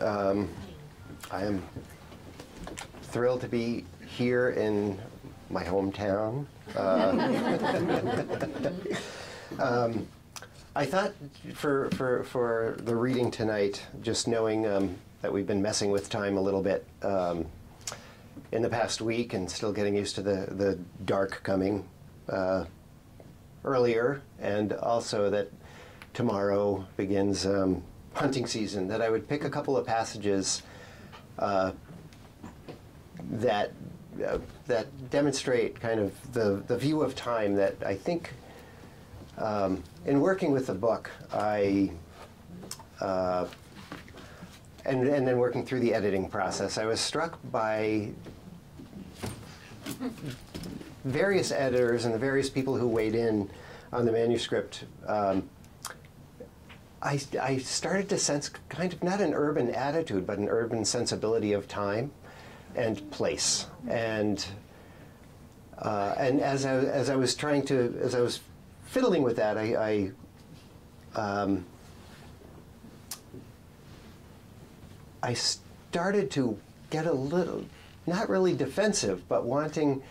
Um, I am thrilled to be here in my hometown. Uh, um, I thought for, for, for the reading tonight, just knowing um, that we've been messing with time a little bit um, in the past week and still getting used to the, the dark coming uh, earlier, and also that tomorrow begins um, hunting season, that I would pick a couple of passages uh, that uh, that demonstrate kind of the, the view of time that I think um, in working with the book, I uh, and, and then working through the editing process, I was struck by various editors and the various people who weighed in on the manuscript. Um, I, I started to sense kind of not an urban attitude, but an urban sensibility of time and place. And uh, and as I, as I was trying to, as I was fiddling with that, I, I, um, I started to get a little, not really defensive, but wanting,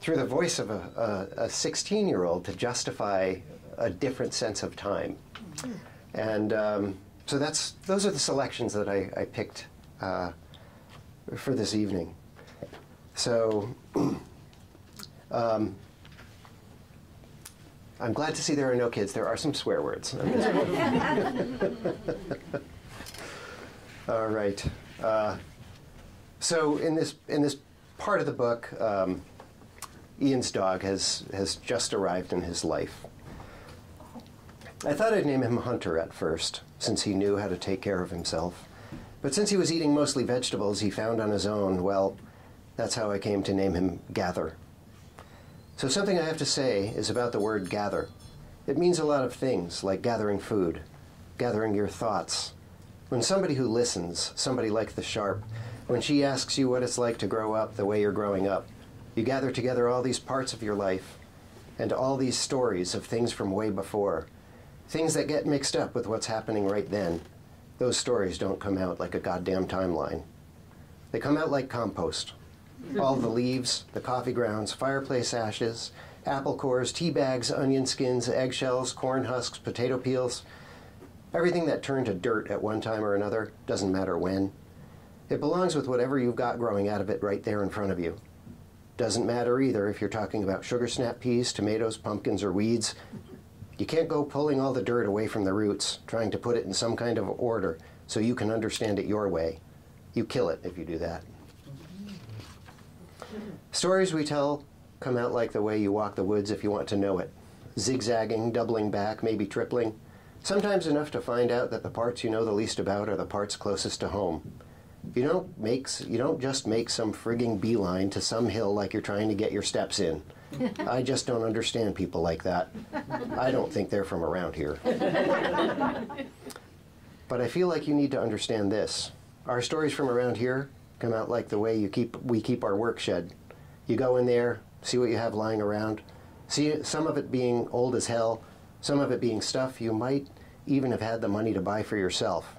through the voice of a, a, a 16 year old, to justify a different sense of time. And um, so that's, those are the selections that I, I picked uh, for this evening. So um, I'm glad to see there are no kids. There are some swear words. All right. Uh, so in this in this part of the book, um, Ian's dog has has just arrived in his life. I thought I'd name him Hunter at first, since he knew how to take care of himself. But since he was eating mostly vegetables he found on his own, well, that's how I came to name him Gather. So, something I have to say is about the word gather. It means a lot of things, like gathering food, gathering your thoughts. When somebody who listens, somebody like the Sharp, when she asks you what it's like to grow up the way you're growing up, you gather together all these parts of your life and all these stories of things from way before, things that get mixed up with what's happening right then. Those stories don't come out like a goddamn timeline. They come out like compost, all the leaves, the coffee grounds, fireplace ashes, apple cores, tea bags, onion skins, eggshells, corn husks, potato peels. Everything that turned to dirt at one time or another, doesn't matter when. It belongs with whatever you've got growing out of it right there in front of you. Doesn't matter either if you're talking about sugar snap peas, tomatoes, pumpkins, or weeds. You can't go pulling all the dirt away from the roots, trying to put it in some kind of order so you can understand it your way. You kill it if you do that. Stories we tell come out like the way you walk the woods if you want to know it zigzagging, doubling back, maybe tripling. Sometimes enough to find out that the parts you know the least about are the parts closest to home. You don't make you don't just make some frigging beeline to some hill like you're trying to get your steps in. I just don't understand people like that. I don't think they're from around here. but I feel like you need to understand this. Our stories from around here come out like the way you keep we keep our work shed. You go in there, see what you have lying around, see some of it being old as hell, some of it being stuff you might even have had the money to buy for yourself.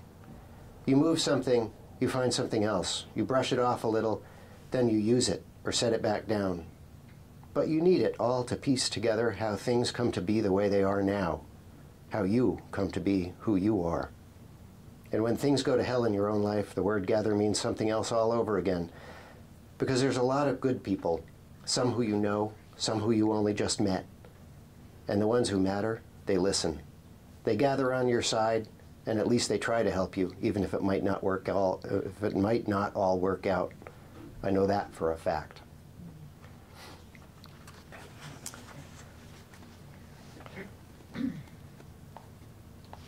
You move something, you find something else. You brush it off a little, then you use it or set it back down. But you need it all to piece together how things come to be the way they are now, how you come to be who you are. And when things go to hell in your own life, the word gather means something else all over again. Because there's a lot of good people, some who you know, some who you only just met. And the ones who matter, they listen. They gather on your side, and at least they try to help you, even if it might not work all, if it might not all work out. I know that for a fact.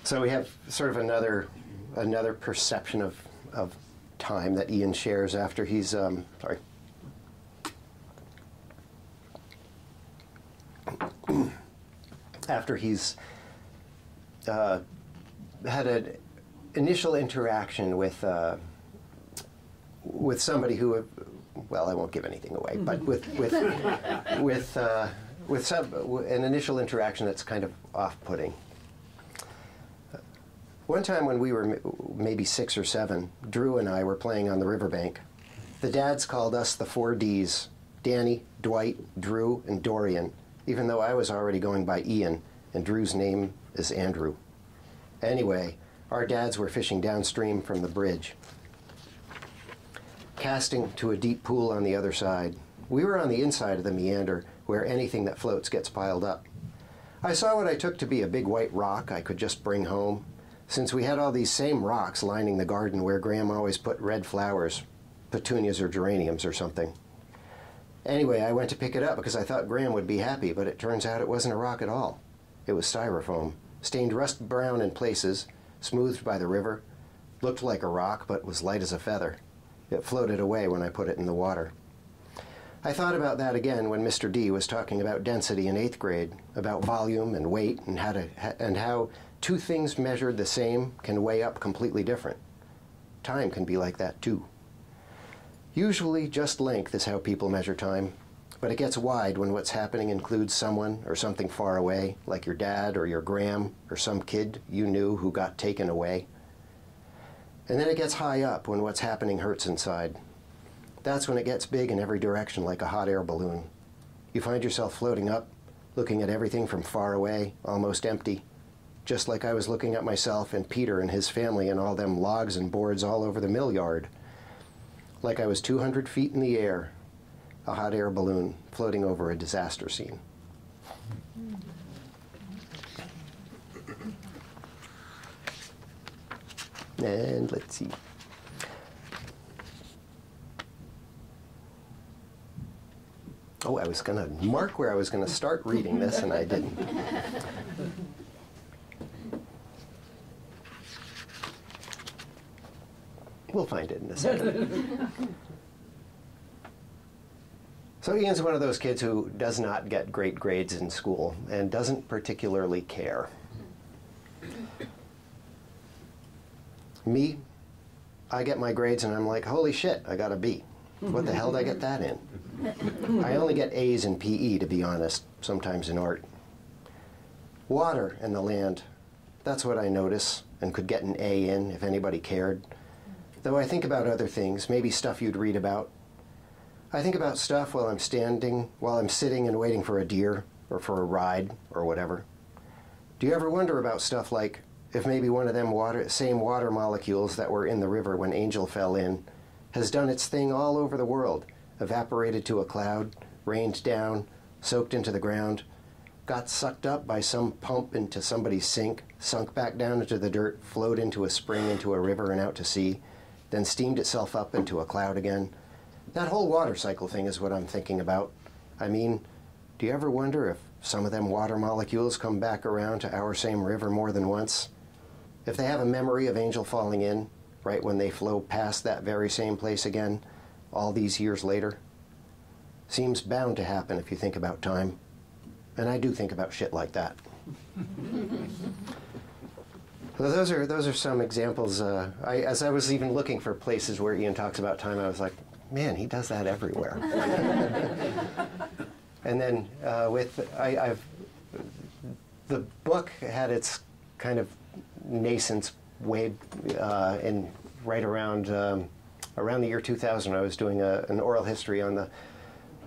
So we have sort of another another perception of, of time that Ian shares after he's um, sorry. after he's uh, had an initial interaction with uh, with somebody who, well, I won't give anything away, but with with with uh, with some an initial interaction that's kind of off-putting. One time when we were maybe six or seven, Drew and I were playing on the riverbank. The dads called us the four Ds Danny, Dwight, Drew, and Dorian, even though I was already going by Ian, and Drew's name is Andrew. Anyway, our dads were fishing downstream from the bridge, casting to a deep pool on the other side. We were on the inside of the meander where anything that floats gets piled up. I saw what I took to be a big white rock I could just bring home, since we had all these same rocks lining the garden where Gram always put red flowers, petunias or geraniums or something. Anyway, I went to pick it up because I thought Gram would be happy, but it turns out it wasn't a rock at all. It was styrofoam, stained rust brown in places, smoothed by the river, looked like a rock but was light as a feather. It floated away when I put it in the water. I thought about that again when Mr. D was talking about density in eighth grade, about volume and weight, and how, to, and how two things measured the same can weigh up completely different. Time can be like that too. Usually, just length is how people measure time, but it gets wide when what's happening includes someone or something far away, like your dad or your gram or some kid you knew who got taken away. And then it gets high up when what's happening hurts inside, that's when it gets big in every direction like a hot air balloon. You find yourself floating up, looking at everything from far away, almost empty. Just like I was looking at myself and Peter and his family and all them logs and boards all over the mill yard. Like I was 200 feet in the air, a hot air balloon floating over a disaster scene. And let's see. Oh, I was going to mark where I was going to start reading this, and I didn't. We'll find it in a second. So Ian's one of those kids who does not get great grades in school and doesn't particularly care. Me, I get my grades and I'm like, holy shit, I got a B. What the hell did I get that in? I only get A's in PE, to be honest, sometimes in art. Water and the land, that's what I notice and could get an A in if anybody cared. Though I think about other things, maybe stuff you'd read about. I think about stuff while I'm standing, while I'm sitting and waiting for a deer, or for a ride, or whatever. Do you ever wonder about stuff like if maybe one of them water, same water molecules that were in the river when Angel fell in has done its thing all over the world evaporated to a cloud, rained down, soaked into the ground, got sucked up by some pump into somebody's sink, sunk back down into the dirt, flowed into a spring, into a river, and out to sea, then steamed itself up into a cloud again. That whole water cycle thing is what I'm thinking about. I mean, do you ever wonder if some of them water molecules come back around to our same river more than once? If they have a memory of Angel falling in, right when they flow past that very same place again, all these years later. Seems bound to happen if you think about time. And I do think about shit like that. so those are those are some examples. Uh, I, as I was even looking for places where Ian talks about time, I was like, man, he does that everywhere. and then uh, with I, I've the book had its kind of nascent way uh, in right around um, around the year 2000, I was doing a, an oral history on the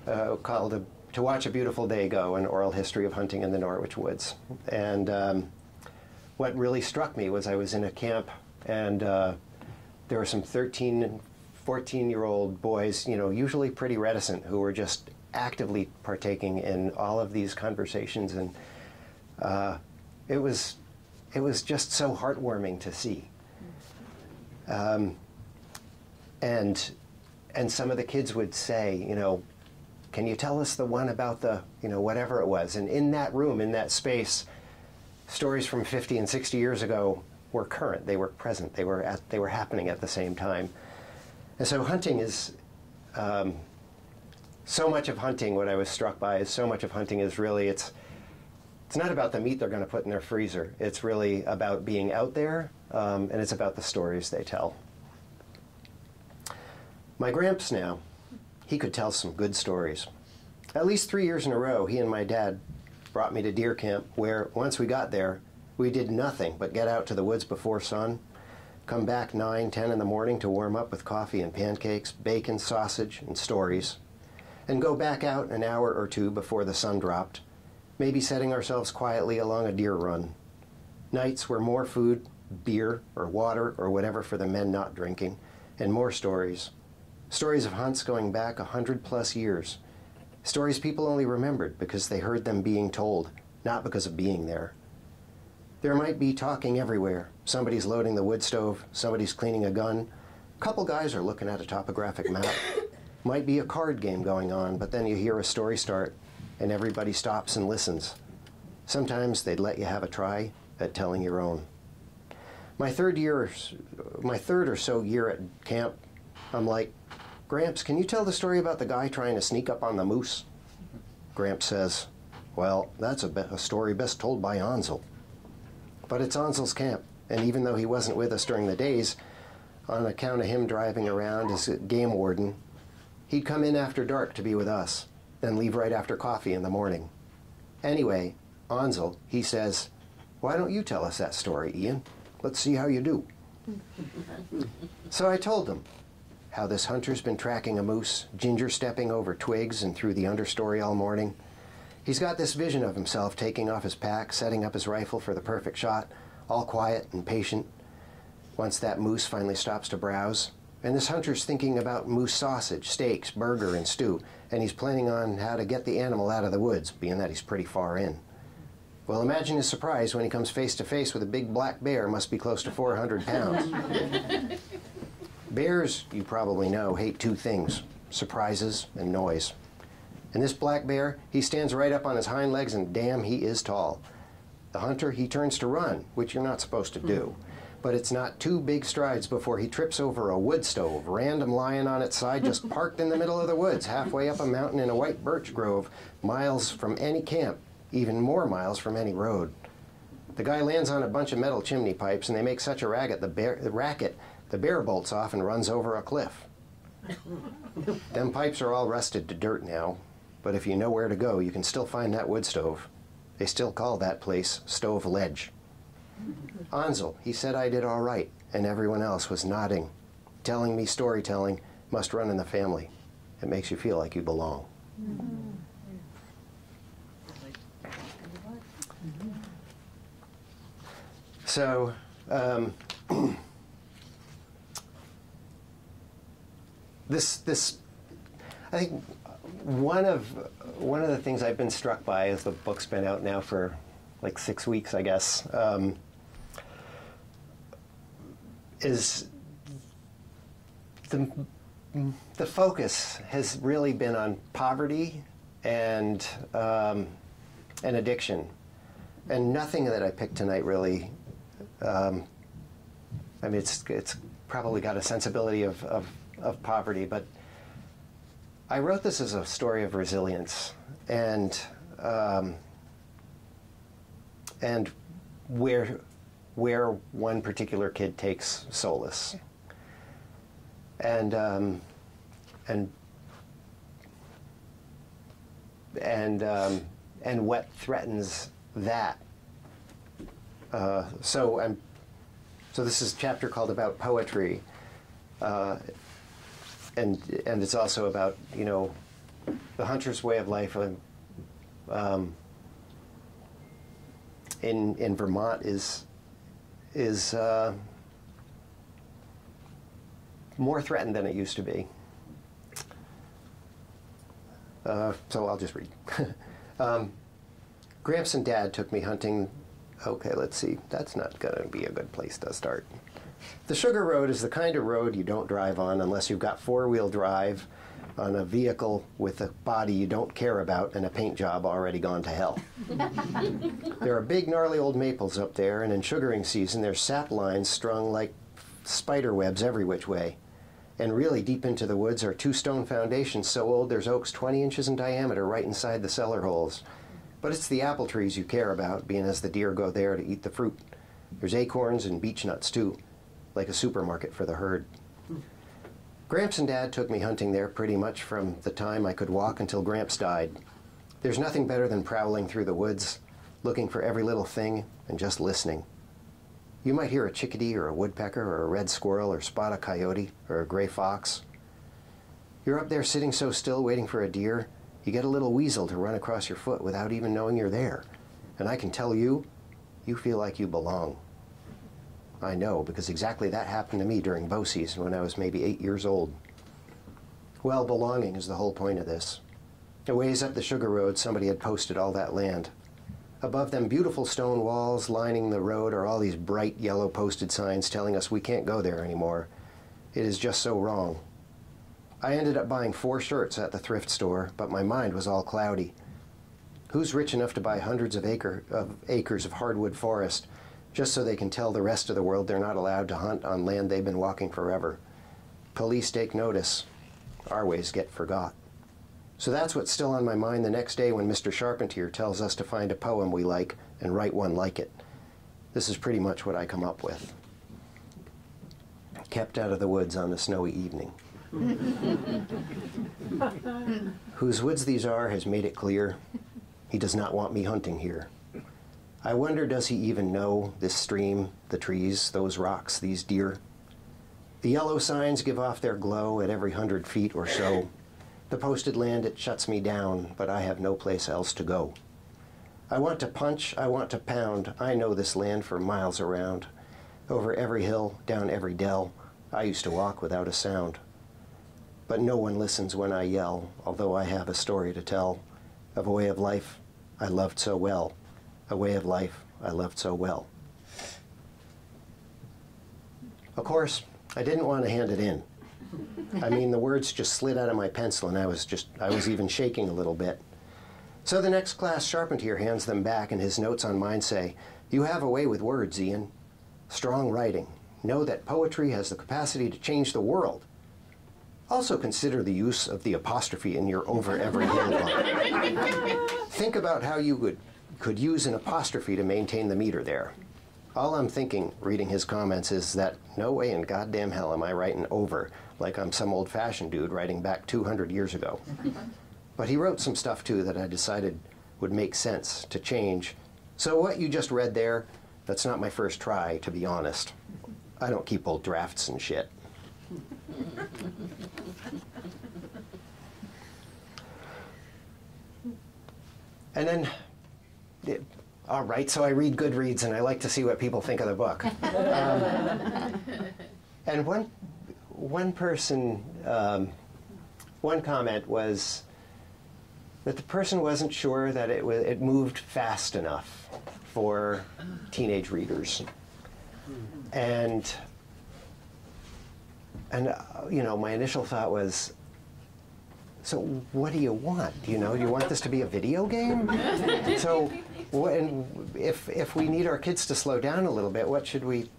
uh, called a, "To Watch a Beautiful Day Go," an oral history of hunting in the Norwich Woods. And um, what really struck me was I was in a camp, and uh, there were some 13 and 14 year old boys, you know, usually pretty reticent, who were just actively partaking in all of these conversations, and uh, it was it was just so heartwarming to see. Um, and and some of the kids would say, you know, can you tell us the one about the, you know, whatever it was? And in that room, in that space, stories from 50 and 60 years ago were current. They were present. They were at, they were happening at the same time. And so hunting is um, so much of hunting. What I was struck by is so much of hunting is really it's it's not about the meat they're going to put in their freezer. It's really about being out there, um, and it's about the stories they tell. My Gramps now, he could tell some good stories. At least three years in a row, he and my dad brought me to deer camp, where once we got there, We did nothing but get out to the woods before sun, come back 9, 10 in the morning to warm up with coffee and pancakes, bacon, sausage, and stories, and go back out an hour or two before the sun dropped, maybe setting ourselves quietly along a deer run. Nights were more food, beer, or water, or whatever for the men not drinking, and more stories. Stories of hunts going back a hundred plus years. Stories people only remembered because they heard them being told, not because of being there. There might be talking everywhere. Somebody's loading the wood stove, somebody's cleaning a gun, a couple guys are looking at a topographic map. Might be a card game going on, but then you hear a story start and everybody stops and listens. Sometimes they'd let you have a try at telling your own. My third year, my third or so year at camp, I'm like, Gramps, can you tell the story about the guy trying to sneak up on the moose? Gramps says, Well, that's a, be- a story best told by Ansel. But it's Ansel's camp, and even though he wasn't with us during the days, on account of him driving around as a game warden, he'd come in after dark to be with us, then leave right after coffee in the morning. Anyway, Ansel, he says, Why don't you tell us that story, Ian? Let's see how you do. so I told him how this hunter's been tracking a moose, ginger stepping over twigs and through the understory all morning. He's got this vision of himself taking off his pack, setting up his rifle for the perfect shot, all quiet and patient. Once that moose finally stops to browse, and this hunter's thinking about moose sausage, steaks, burger, and stew, and he's planning on how to get the animal out of the woods, being that he's pretty far in. Well, imagine his surprise when he comes face to face with a big black bear, must be close to 400 pounds. Bears, you probably know, hate two things surprises and noise. And this black bear, he stands right up on his hind legs, and damn, he is tall. The hunter, he turns to run, which you're not supposed to do. But it's not two big strides before he trips over a wood stove, random lying on its side, just parked in the middle of the woods, halfway up a mountain in a white birch grove, miles from any camp, even more miles from any road. The guy lands on a bunch of metal chimney pipes, and they make such a racket, the, bear, the racket, the bear bolts off and runs over a cliff. Them pipes are all rusted to dirt now, but if you know where to go, you can still find that wood stove. They still call that place Stove Ledge. Ansel, he said I did all right, and everyone else was nodding, telling me storytelling must run in the family. It makes you feel like you belong. So, um, this this I think one of one of the things I've been struck by as the book's been out now for like six weeks, I guess, um, is the the focus has really been on poverty and um, and addiction, and nothing that I picked tonight really. Um, I mean, it's it's probably got a sensibility of, of, of poverty, but I wrote this as a story of resilience and um, and where where one particular kid takes solace and um, and and um, and what threatens that. Uh, so I'm so this is a chapter called about poetry, uh, and and it's also about you know the hunter's way of life. Um, in in Vermont is is uh, more threatened than it used to be. Uh, so I'll just read. um, Gramps and Dad took me hunting. Okay, let's see. That's not going to be a good place to start. The Sugar Road is the kind of road you don't drive on unless you've got four wheel drive on a vehicle with a body you don't care about and a paint job already gone to hell. there are big, gnarly old maples up there, and in sugaring season, there's sap lines strung like spider webs every which way. And really deep into the woods are two stone foundations so old there's oaks 20 inches in diameter right inside the cellar holes. But it's the apple trees you care about, being as the deer go there to eat the fruit. There's acorns and beech nuts too, like a supermarket for the herd. Gramps and Dad took me hunting there pretty much from the time I could walk until Gramps died. There's nothing better than prowling through the woods, looking for every little thing and just listening. You might hear a chickadee or a woodpecker or a red squirrel or spot a coyote or a gray fox. You're up there sitting so still waiting for a deer, you get a little weasel to run across your foot without even knowing you're there. And I can tell you, you feel like you belong. I know, because exactly that happened to me during bow season when I was maybe eight years old. Well, belonging is the whole point of this. A ways up the sugar road, somebody had posted all that land. Above them, beautiful stone walls lining the road are all these bright yellow posted signs telling us we can't go there anymore. It is just so wrong. I ended up buying four shirts at the thrift store, but my mind was all cloudy. Who's rich enough to buy hundreds of, acre, of acres of hardwood forest just so they can tell the rest of the world they're not allowed to hunt on land they've been walking forever? Police take notice. Our ways get forgot. So that's what's still on my mind the next day when Mr. Charpentier tells us to find a poem we like and write one like it. This is pretty much what I come up with. Kept out of the woods on a snowy evening. Whose woods these are has made it clear he does not want me hunting here. I wonder, does he even know this stream, the trees, those rocks, these deer? The yellow signs give off their glow at every hundred feet or so. The posted land, it shuts me down, but I have no place else to go. I want to punch, I want to pound, I know this land for miles around. Over every hill, down every dell, I used to walk without a sound. But no one listens when I yell, although I have a story to tell of a way of life I loved so well, a way of life I loved so well. Of course, I didn't want to hand it in. I mean, the words just slid out of my pencil, and I was just, I was even shaking a little bit. So the next class Charpentier hands them back, and his notes on mine say, You have a way with words, Ian. Strong writing. Know that poetry has the capacity to change the world. Also consider the use of the apostrophe in your over every line. Think about how you would, could use an apostrophe to maintain the meter there. All I'm thinking, reading his comments, is that no way in goddamn hell am I writing over like I'm some old fashioned dude writing back 200 years ago. but he wrote some stuff too that I decided would make sense to change. So, what you just read there, that's not my first try, to be honest. I don't keep old drafts and shit. and then, all right, so I read Goodreads and I like to see what people think of the book. Um, and one, one person, um, one comment was that the person wasn't sure that it, was, it moved fast enough for teenage readers. And and uh, you know, my initial thought was, so what do you want? You know, do you want this to be a video game? so, when, if if we need our kids to slow down a little bit, what should we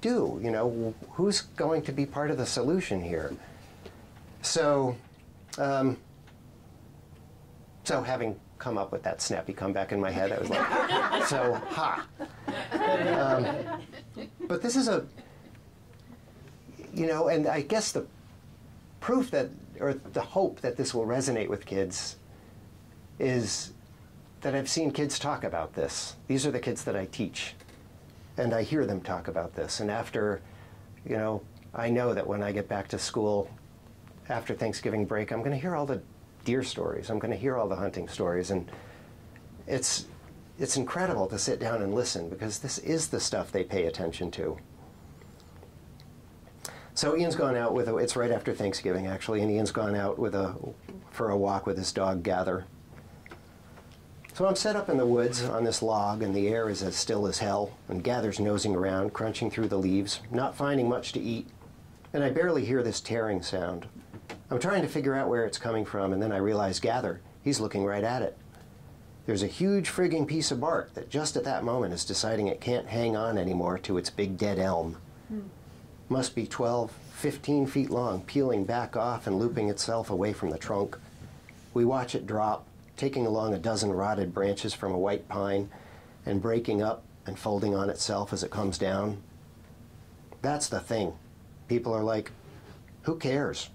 do? You know, who's going to be part of the solution here? So, um, so having come up with that snappy comeback in my head, I was like, so ha. Um, but this is a you know, and I guess the proof that, or the hope that this will resonate with kids is that I've seen kids talk about this. These are the kids that I teach. And I hear them talk about this. And after, you know, I know that when I get back to school after Thanksgiving break, I'm going to hear all the deer stories. I'm going to hear all the hunting stories. And it's, it's incredible to sit down and listen because this is the stuff they pay attention to. So Ian's gone out with a, it's right after Thanksgiving actually, and Ian's gone out with a for a walk with his dog Gather. So I'm set up in the woods on this log, and the air is as still as hell, and Gather's nosing around, crunching through the leaves, not finding much to eat, and I barely hear this tearing sound. I'm trying to figure out where it's coming from, and then I realize Gather, he's looking right at it. There's a huge frigging piece of bark that just at that moment is deciding it can't hang on anymore to its big dead elm. Hmm must be 12, 15 feet long, peeling back off and looping itself away from the trunk. We watch it drop, taking along a dozen rotted branches from a white pine and breaking up and folding on itself as it comes down. That's the thing. People are like, who cares?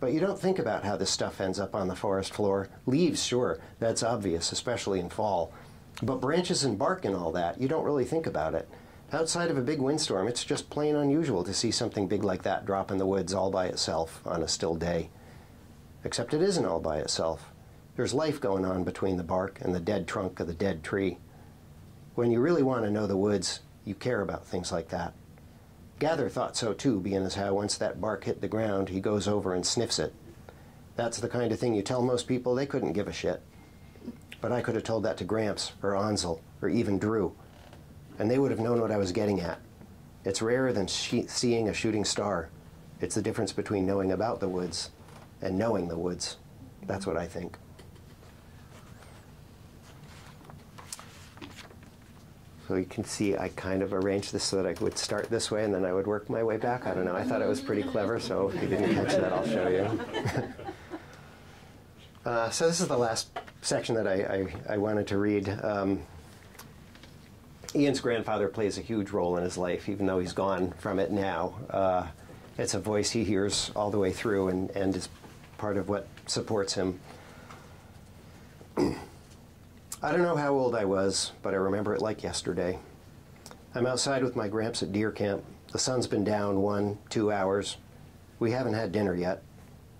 But you don't think about how this stuff ends up on the forest floor. Leaves, sure, that's obvious, especially in fall. But branches and bark and all that, you don't really think about it. Outside of a big windstorm, it's just plain unusual to see something big like that drop in the woods all by itself on a still day. Except it isn't all by itself. There's life going on between the bark and the dead trunk of the dead tree. When you really want to know the woods, you care about things like that. Gather thought so too, being as how once that bark hit the ground, he goes over and sniffs it. That's the kind of thing you tell most people they couldn't give a shit. But I could have told that to Gramps, or Ansel, or even Drew and they would have known what I was getting at. It's rarer than seeing a shooting star. It's the difference between knowing about the woods and knowing the woods. That's what I think. So you can see I kind of arranged this so that I would start this way and then I would work my way back. I don't know. I thought it was pretty clever, so if you didn't catch that, I'll show you. uh, so this is the last section that I, I, I wanted to read. Um, Ian's grandfather plays a huge role in his life, even though he's gone from it now. Uh, it's a voice he hears all the way through and, and is part of what supports him. I don't know how old I was, but I remember it like yesterday. I'm outside with my gramps at deer camp. The sun's been down one, two hours. We haven't had dinner yet.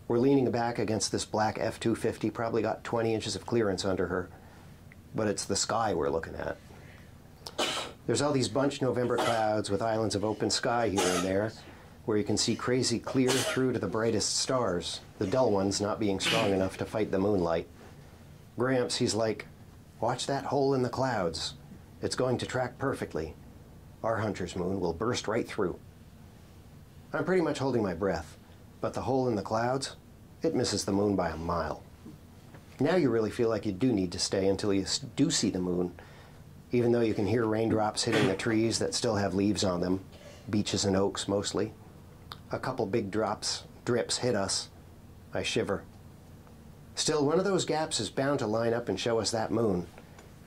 We're leaning back against this black F 250, probably got 20 inches of clearance under her. But it's the sky we're looking at. There's all these bunch November clouds with islands of open sky here and there, where you can see crazy clear through to the brightest stars, the dull ones not being strong enough to fight the moonlight. Gramps, he's like, watch that hole in the clouds. It's going to track perfectly. Our hunter's moon will burst right through. I'm pretty much holding my breath, but the hole in the clouds, it misses the moon by a mile. Now you really feel like you do need to stay until you do see the moon even though you can hear raindrops hitting the trees that still have leaves on them, beeches and oaks mostly. A couple big drops, drips hit us. I shiver. Still, one of those gaps is bound to line up and show us that moon.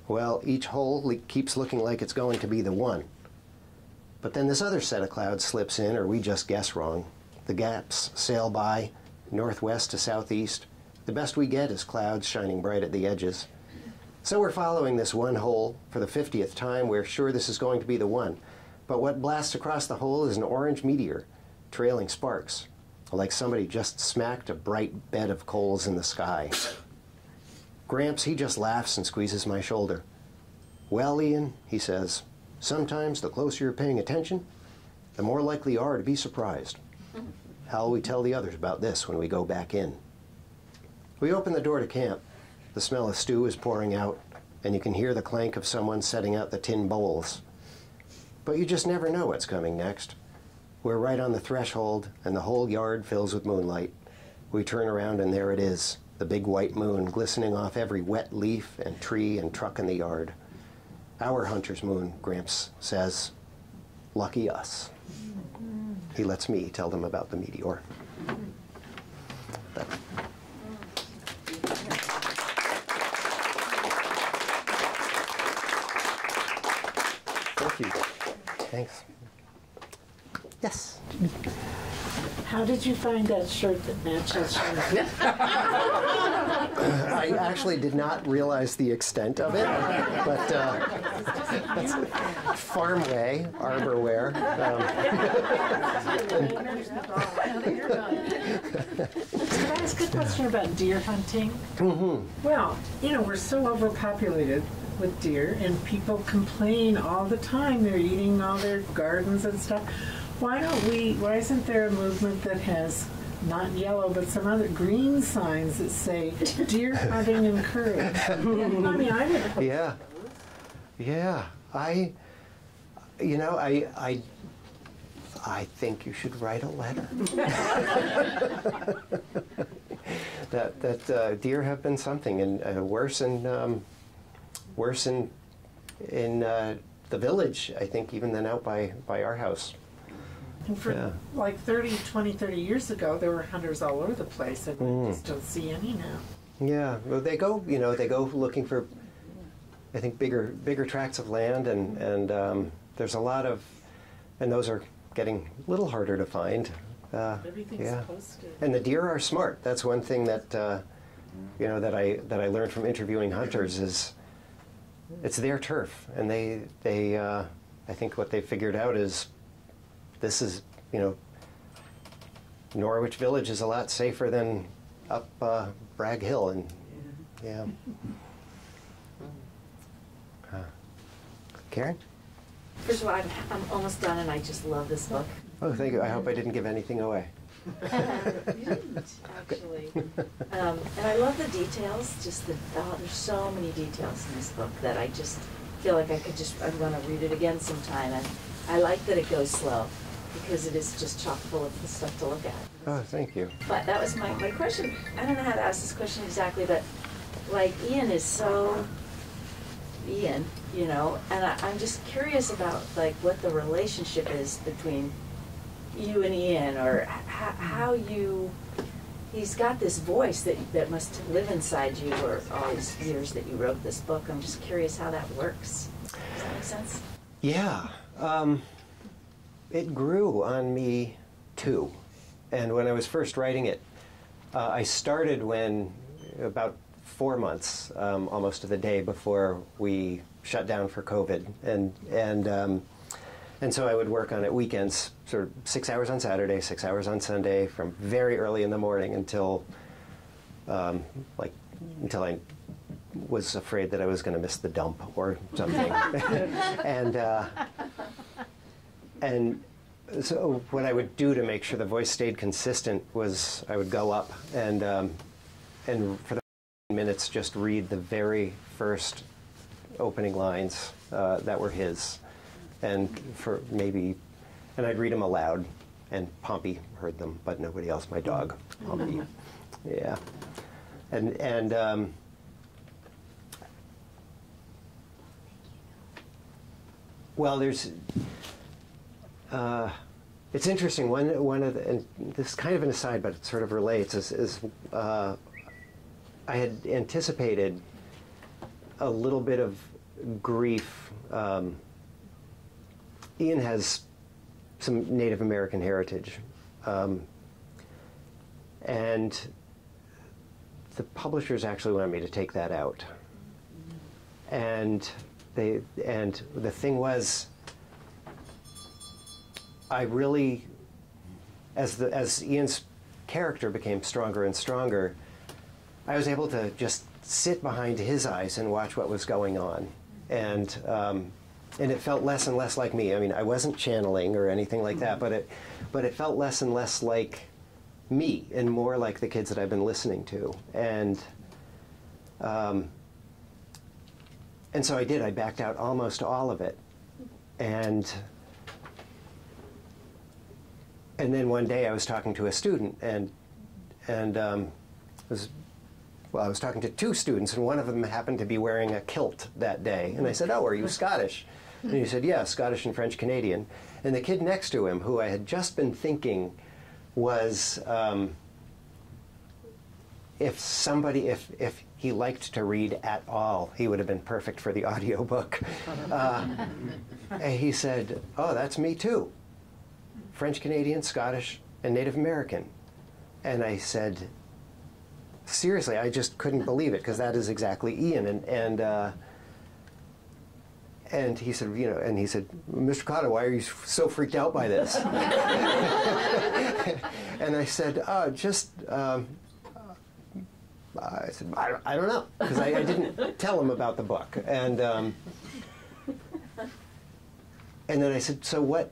Well, each hole le keeps looking like it's going to be the one. But then this other set of clouds slips in, or we just guess wrong. The gaps sail by, northwest to southeast. The best we get is clouds shining bright at the edges. So we're following this one hole for the 50th time. We're sure this is going to be the one. But what blasts across the hole is an orange meteor, trailing sparks, like somebody just smacked a bright bed of coals in the sky. Gramps, he just laughs and squeezes my shoulder. Well, Ian, he says, sometimes the closer you're paying attention, the more likely you are to be surprised. How'll we tell the others about this when we go back in? We open the door to camp. The smell of stew is pouring out, and you can hear the clank of someone setting out the tin bowls. But you just never know what's coming next. We're right on the threshold, and the whole yard fills with moonlight. We turn around, and there it is the big white moon glistening off every wet leaf and tree and truck in the yard. Our hunter's moon, Gramps says. Lucky us. He lets me tell them about the meteor. Thank you. Thanks. Yes. How did you find that shirt that matches your? I actually did not realize the extent of it, but uh, Farmway, Arborwear. Um. Can I ask a question about deer hunting? Mm-hmm. Well, you know, we're so overpopulated with deer, and people complain all the time they're eating all their gardens and stuff. Why don't we? Why isn't there a movement that has not yellow, but some other green signs that say deer hunting encouraged? I mean, I. Yeah, yeah. I, you know, I, I, I think you should write a letter. that that uh, deer have been something, and uh, worse in um, worse in in uh, the village, I think, even than out by, by our house. And for yeah. like 30, 20, 30 years ago, there were hunters all over the place, and mm. just don't see any now. Yeah, well, they go, you know, they go looking for, I think, bigger bigger tracts of land, and and um, there's a lot of, and those are getting a little harder to find. Uh, Everything's yeah. posted. And the deer are smart. That's one thing that, uh, you know, that I that I learned from interviewing hunters is it's their turf, and they they uh, I think what they figured out is this is you know Norwich Village is a lot safer than up uh, Bragg Hill, and yeah. Uh, Karen? First of all, I'm, I'm almost done and I just love this book. Oh, thank you. I hope I didn't give anything away. you didn't, actually. Um, and I love the details, just the, oh, there's so many details in this book that I just feel like I could just, I'd want to read it again sometime. And I like that it goes slow because it is just chock full of the stuff to look at. Oh, thank you. But that was my, my question. I don't know how to ask this question exactly, but like Ian is so Ian, you know, and I, I'm just curious about like what the relationship is between you and Ian, or how you. He's got this voice that that must live inside you, or all these years that you wrote this book. I'm just curious how that works. Does that make sense? Yeah. Um, it grew on me too. And when I was first writing it, uh, I started when about four months, um, almost to the day before we shut down for COVID, and and um, and so I would work on it weekends, sort of six hours on Saturday, six hours on Sunday, from very early in the morning until um, like until I was afraid that I was going to miss the dump or something, and uh, and so what I would do to make sure the voice stayed consistent was I would go up and um, and for the minutes just read the very first opening lines uh, that were his, and for maybe, and I'd read them aloud, and Pompey heard them, but nobody else. My dog, Pompey, yeah, and and. Um, well, there's. Uh, it's interesting. One one of the, and this is kind of an aside, but it sort of relates. Is, is uh, I had anticipated a little bit of grief. Um, Ian has some Native American heritage, um, and the publishers actually wanted me to take that out. And they and the thing was, I really, as the as Ian's character became stronger and stronger, I was able to just sit behind his eyes and watch what was going on, and um, and it felt less and less like me. I mean, I wasn't channeling or anything like that, but it but it felt less and less like me and more like the kids that I've been listening to, and. Um, and so I did. I backed out almost all of it, and and then one day I was talking to a student, and and um, was well, I was talking to two students, and one of them happened to be wearing a kilt that day, and I said, "Oh, are you Scottish?" And he said, "Yeah, Scottish and French Canadian." And the kid next to him, who I had just been thinking was. Um, if somebody, if, if he liked to read at all, he would have been perfect for the audiobook. Uh, and he said, Oh, that's me too. French Canadian, Scottish, and Native American. And I said, Seriously, I just couldn't believe it because that is exactly Ian. And, and, uh, and he said, you know, and he said, Mr. Cadow, why are you so freaked out by this? and I said, oh, just, um, I said, I, I don't know, because I, I, didn't tell him about the book. And, um, and then I said, so what,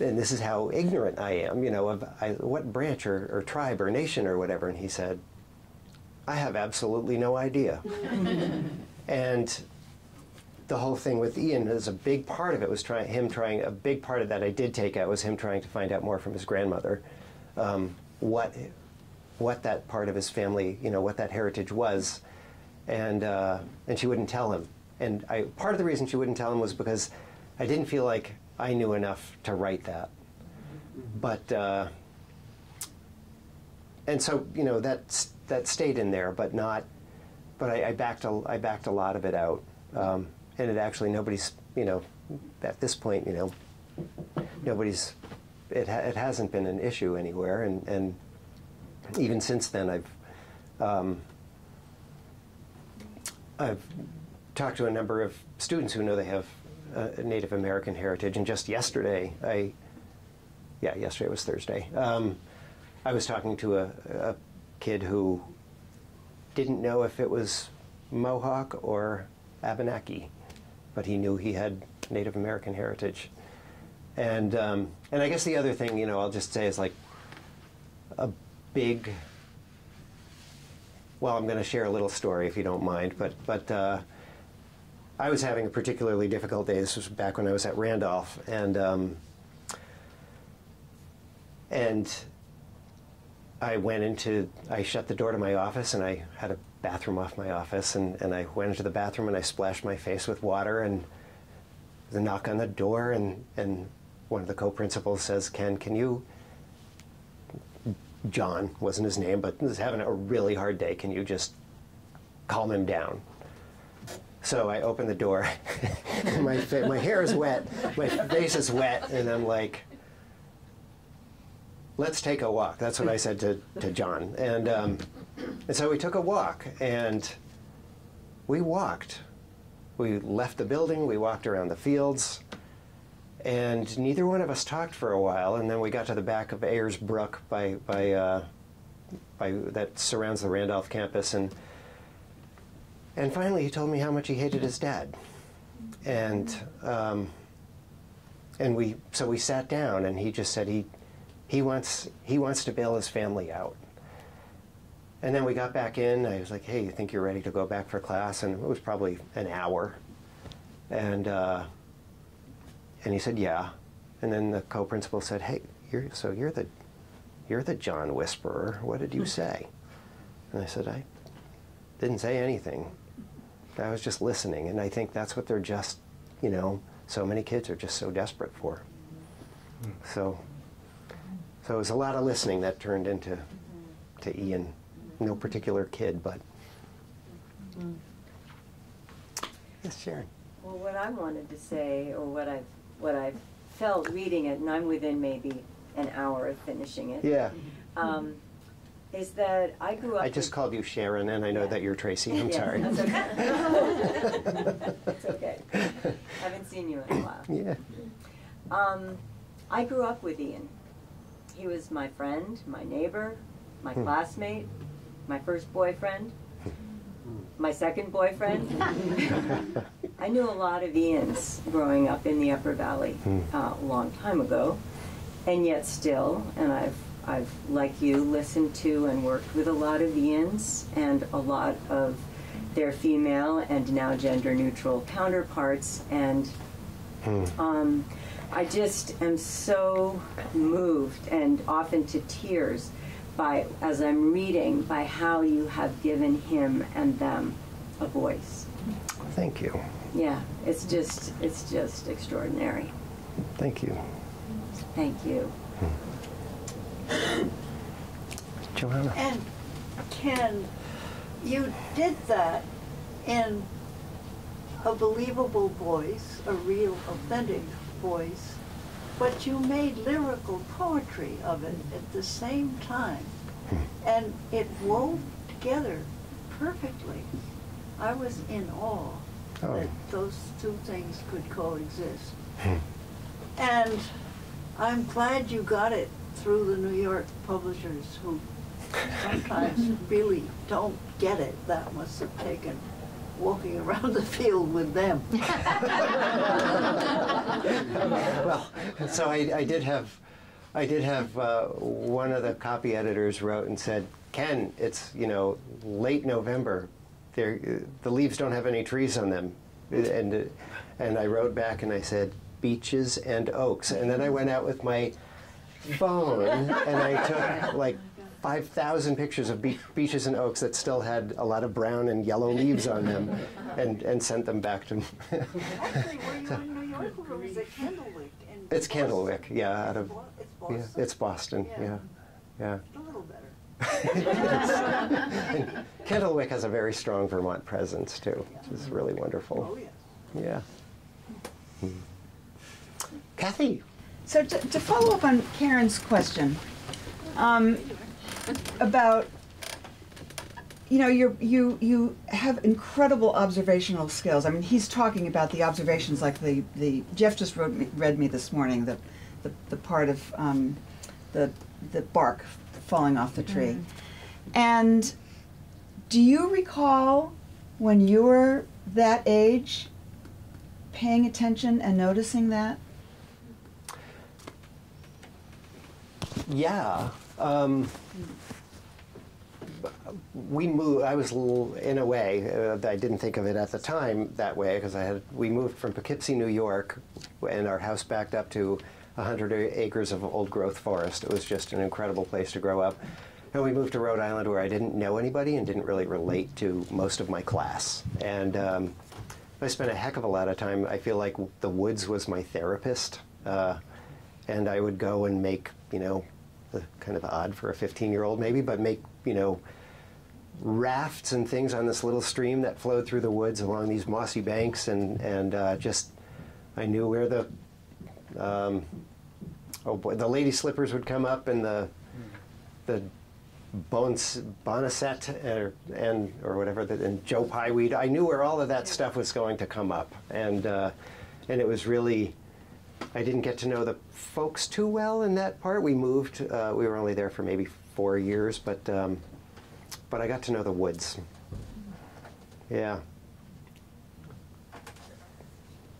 and this is how ignorant I am, you know, of I, what branch or, or tribe or nation or whatever. And he said, I have absolutely no idea. and the whole thing with Ian is a big part of it was trying him trying a big part of that I did take out was him trying to find out more from his grandmother, um, what what that part of his family, you know, what that heritage was, and uh, and she wouldn't tell him. And I, part of the reason she wouldn't tell him was because I didn't feel like I knew enough to write that. But uh, and so you know that that stayed in there, but not. But I, I backed a, I backed a lot of it out, um, and it actually nobody's you know at this point you know nobody's it, ha- it hasn't been an issue anywhere, and and even since then, I've um, I've talked to a number of students who know they have uh, Native American heritage, and just yesterday, I, yeah, yesterday was Thursday, um, I was talking to a, a kid who didn't know if it was Mohawk or Abenaki, but he knew he had Native American heritage. And, um, and I guess the other thing, you know, I'll just say is like a big well, I'm going to share a little story if you don't mind, but but uh, I was having a particularly difficult day. This was back when I was at Randolph, and um, and I went into I shut the door to my office, and I had a bathroom off my office, and, and I went into the bathroom and I splashed my face with water, and the knock on the door, and and one of the co-principals says, "Ken, can you?" John wasn't his name, but was having a really hard day. Can you just calm him down? So I open the door. my my hair is wet, my face is wet, and I'm like, "Let's take a walk." That's what I said to, to John, and um, and so we took a walk, and we walked. We left the building. We walked around the fields and neither one of us talked for a while. And then we got to the back of Ayers Brook by by uh, by that surrounds the Randolph campus, and and finally he told me how much he hated his dad, and um, and we so we sat down, and he just said he he wants he wants to bail his family out. And then we got back in. I was like, "Hey, you think you're ready to go back for class?" And it was probably an hour, and. Uh, and he said, "Yeah." And then the co-principal said, "Hey, you're, so you're the you're the John Whisperer. What did you say?" And I said, "I didn't say anything. I was just listening." And I think that's what they're just, you know, so many kids are just so desperate for. So, so it was a lot of listening that turned into to Ian. No particular kid, but yes, Sharon. Well, what I wanted to say, or what I've what I've felt reading it, and I'm within maybe an hour of finishing it. Yeah. Um, is that I grew up. I just called you Sharon, and I know Yeah. that you're Tracy. I'm Yes, sorry. That's okay. That's okay. Haven't seen you in a while. Yeah. Um, I grew up with Ian. He was my friend, my neighbor, my Hmm. classmate, my first boyfriend, my second boyfriend. I knew a lot of Ians growing up in the Upper Valley Hmm. uh, a long time ago, and yet still, and I've I've like you listened to and worked with a lot of Ians and a lot of their female and now gender neutral counterparts, and um, I just am so moved and often to tears by as I'm reading by how you have given him and them a voice. Thank you. Yeah, it's just it's just extraordinary. Thank you. Thank you. Johanna. And Ken, you did that in a believable voice, a real, authentic voice, but you made lyrical poetry of it at the same time. Hmm. And it wove together perfectly. I was in awe Oh. that those two things could coexist. Hmm. And I'm glad you got it through the New York publishers who sometimes really don't get it. That must have taken walking around the field with them. well, so I, I did have, I did have uh, one of the copy editors wrote and said, Ken, it's you know late November, there the leaves don't have any trees on them, and and I wrote back and I said beeches and oaks, and then I went out with my phone and I took like. 5,000 pictures of be- beeches and oaks that still had a lot of brown and yellow leaves on them and, and sent them back to Actually, were you in New York or was it Candlewick? It's Candlewick, yeah, out of Bo- It's yeah, Boston? it's Boston, yeah, yeah. A little better. And Candlewick has a very strong Vermont presence too, which is really Oh, wonderful. yes. Yeah. Hmm. Kathy, So to, to follow up on Karen's question um, about you know, you're, you you have incredible observational skills. I mean, he's talking about the observations, like the, the Jeff just wrote me, read me this morning the the, the part of um, the the bark falling off the tree. And do you recall when you were that age, paying attention and noticing that? Yeah. Um, we moved. I was in a way. Uh, I didn't think of it at the time that way because I had. We moved from Poughkeepsie, New York, and our house backed up to 100 acres of old growth forest. It was just an incredible place to grow up. And we moved to Rhode Island where I didn't know anybody and didn't really relate to most of my class. And um, I spent a heck of a lot of time. I feel like the woods was my therapist. Uh, and I would go and make, you know, kind of odd for a 15 year old maybe, but make, you know, rafts and things on this little stream that flowed through the woods along these mossy banks. And, and uh, just, I knew where the, um, oh boy, the lady slippers would come up and the, the bones, boneset or, and, or whatever, the, and Joe Pye weed. I knew where all of that stuff was going to come up. And, uh, and it was really, I didn't get to know the folks too well in that part. We moved. Uh, we were only there for maybe four years, but um, but I got to know the woods. Yeah.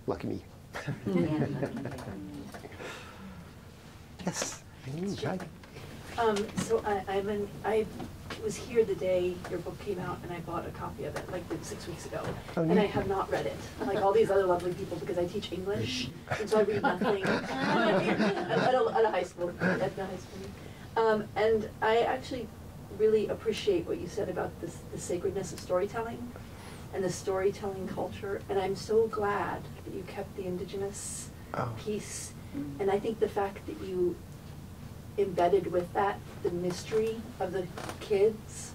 Lucky me. yes. Um, so I, I'm in, I was here the day your book came out and I bought a copy of it, like six weeks ago. Oh, And. I have not read it, like all these other lovely people, because I teach English, and so I read nothing at a, at a high school, at the high school. Um, and I actually really appreciate what you said about this, the sacredness of storytelling and the storytelling culture, and I'm so glad that you kept the indigenous Oh. piece. And I think the fact that you embedded with that the mystery of the kids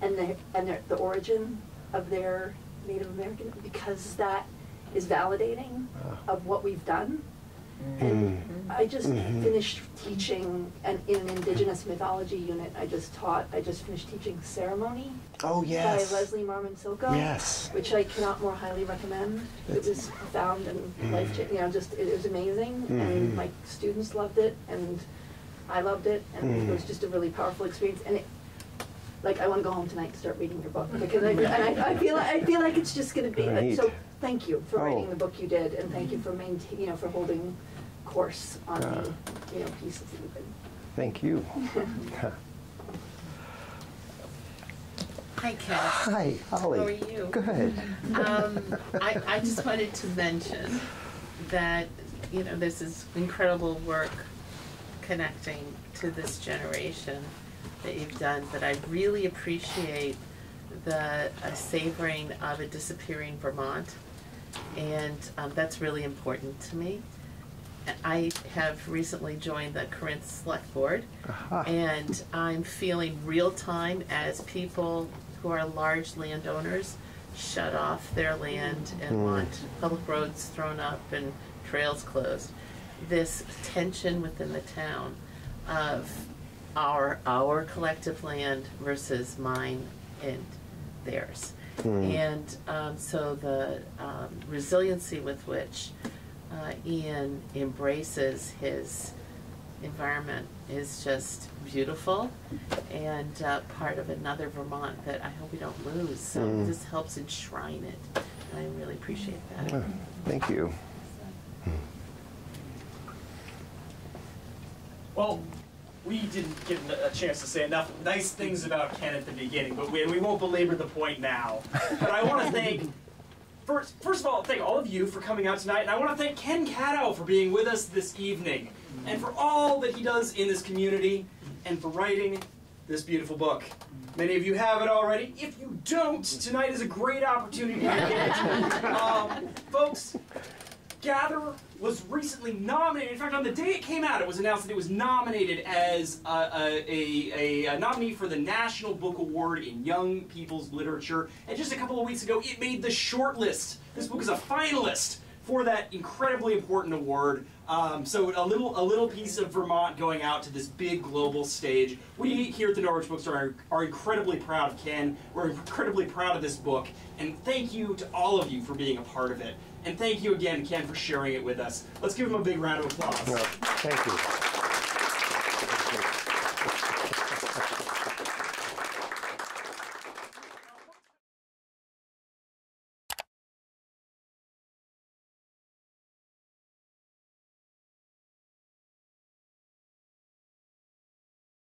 and the and their, the origin of their Native American because that is validating ah. of what we've done. Mm. And mm-hmm. I just mm-hmm. finished teaching and in an indigenous mythology unit. I just taught. I just finished teaching ceremony Oh yes. by Leslie Marmon Silko Yes. which I cannot more highly recommend. It was profound and life changing. Mm-hmm. You know, just it was amazing, Mhm. and my students loved it, and I loved it, and Mhm. it was just a really powerful experience. And it, like, I want to go home tonight and start reading your book because I, and I, I feel like, I feel like it's just going to be. Like, so thank you for Oh. writing the book you did, and thank you for maintain, you know, for holding course on Ah. the you know pieces that you've been. Thank you. Hi, Ken. Hi, Holly. How are you? Good. Um, I, I just wanted to mention that, you know, this is incredible work connecting to this generation that you've done, but I really appreciate the uh, savoring of a disappearing Vermont. And um, that's really important to me. I have recently joined the Corinth Select Board, Aha. and I'm feeling real time as people who are large landowners shut off their land and Mm. want public roads thrown up and trails closed. This tension within the town of our our collective land versus mine and theirs. Mm. And um, so the um, resiliency with which uh, Ian embraces his environment is just beautiful and uh, part of another Vermont that I hope we don't lose. So Mm. this helps enshrine it. And I really appreciate that. Oh, Thank you. Well, we didn't get a chance to say enough nice things about Ken at the beginning, but we, we won't belabor the point now. But I want to thank, first, first of all, thank all of you for coming out tonight, and I want to thank Ken Cadow for being with us this evening, and for all that he does in this community, and for writing this beautiful book. Many of you have it already. If you don't, tonight is a great opportunity to get it. Um, folks, Gather was recently nominated. In fact, on the day it came out, it was announced that it was nominated as a, a, a, a nominee for the National Book Award in Young People's Literature. And just a couple of weeks ago, it made the short list. This book is a finalist for that incredibly important award. Um, so a little a little piece of Vermont going out to this big global stage. We here at the Norwich Bookstore are, are incredibly proud of Ken. We're incredibly proud of this book, and thank you to all of you for being a part of it. And thank you again, Ken, for sharing it with us. Let's give him a big round of applause. Thank you.